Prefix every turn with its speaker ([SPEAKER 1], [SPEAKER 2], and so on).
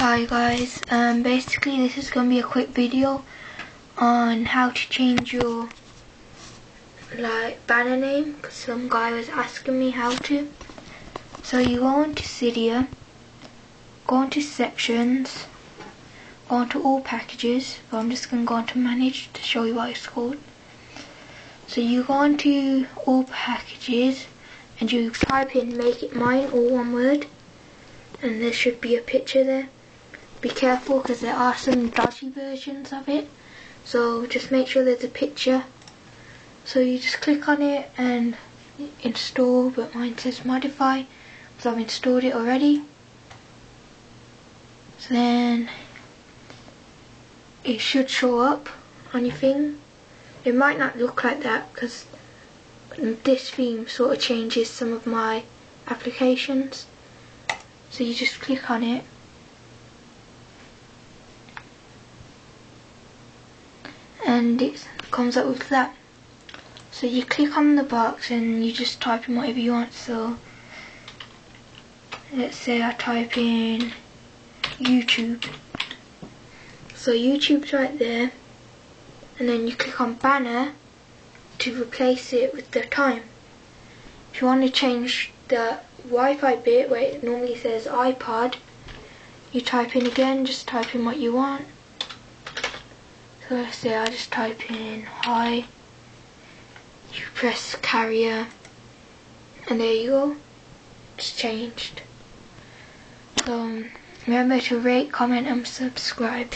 [SPEAKER 1] Hi guys, um, basically this is going to be a quick video on how to change your like banner name because some guy was asking me how to. So you go into Cydia, go into sections, go into all packages, but I'm just going to go into manage to show you what it's called. So you go into all packages and you type in make it mine all one word and there should be a picture there be careful because there are some dodgy versions of it. So just make sure there's a picture. So you just click on it and install but mine says modify so I've installed it already. So then it should show up on your thing. It might not look like that because this theme sort of changes some of my applications. So you just click on it and it comes up with that. So you click on the box and you just type in whatever you want. So let's say I type in YouTube. So YouTube's right there and then you click on banner to replace it with the time. If you want to change the Wi-Fi bit where it normally says iPod, you type in again, just type in what you want. So let's say I just type in hi, you press carrier, and there you go, it's changed. So remember to rate, comment and subscribe.